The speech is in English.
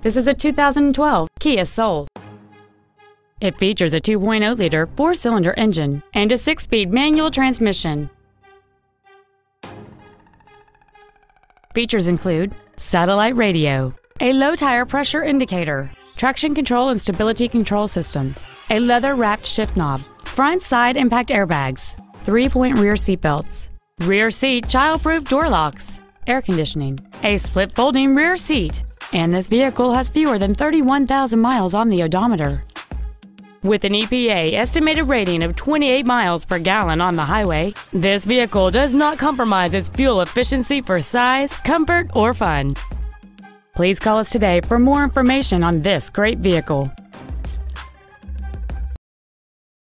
This is a 2012 Kia Soul. It features a 2.0-liter four-cylinder engine and a six-speed manual transmission. Features include satellite radio, a low tire pressure indicator, traction control and stability control systems, a leather-wrapped shift knob, front side impact airbags, three-point rear seat belts, rear seat child-proof door locks, air conditioning, a split folding rear seat, and this vehicle has fewer than 31,000 miles on the odometer. With an EPA estimated rating of 28 miles per gallon on the highway, this vehicle does not compromise its fuel efficiency for size, comfort, or fun. Please call us today for more information on this great vehicle.